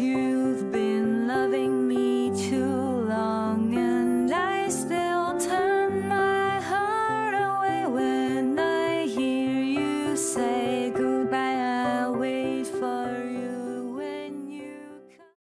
you